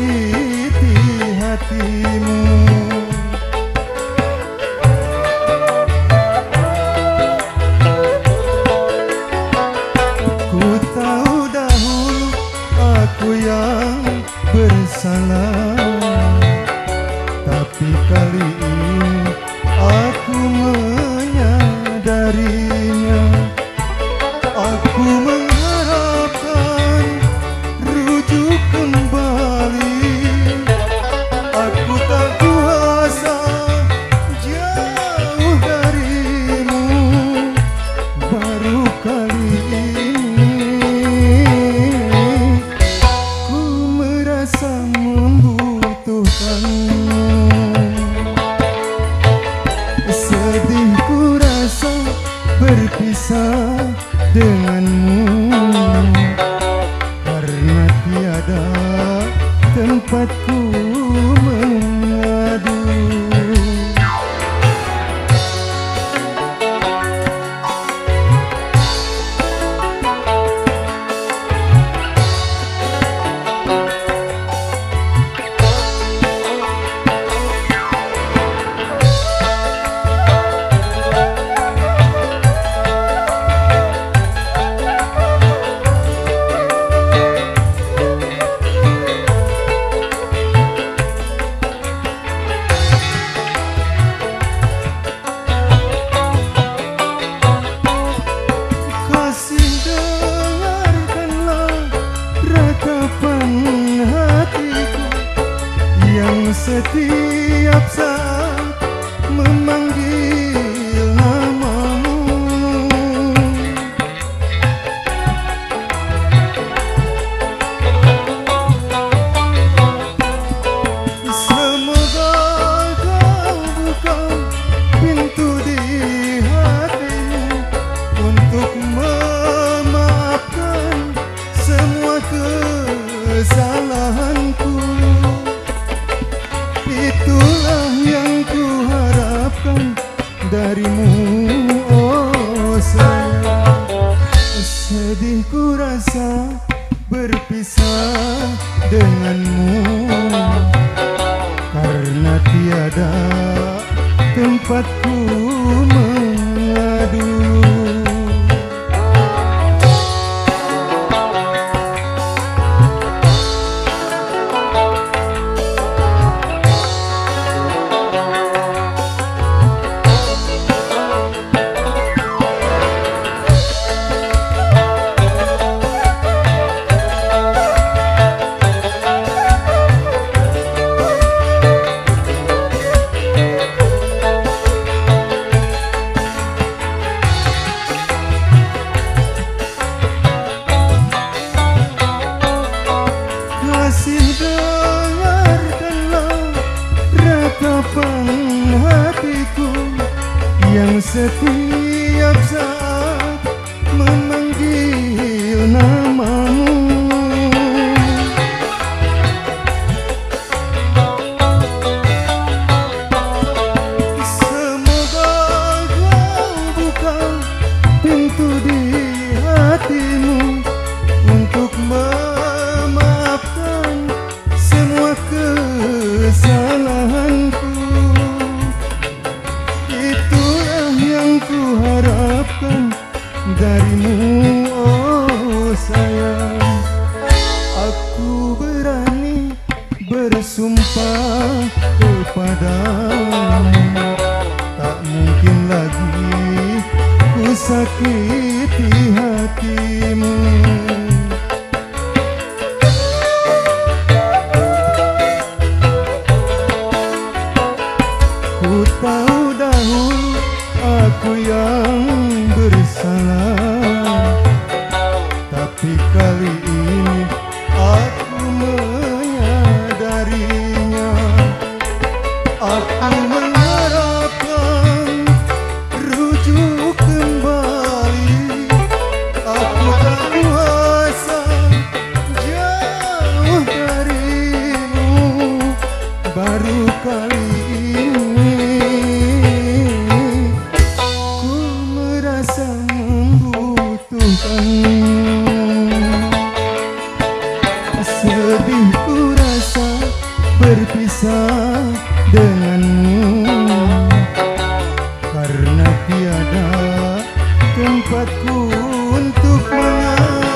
menyakiti hatimu Ku tahu dahulu aku yang bersalah. Tapi kali ini aku menyadarinya. tempatku men setiap saat memanggil Sedih ku rasa berpisah denganmu. Karena tiada tempatku setiap saat Aku berani bersumpah kepadamu. Tak mungkin lagi ku sakiti hatimu. Ku tahu dahulu aku yang ở thăng sifatku untuk mengalah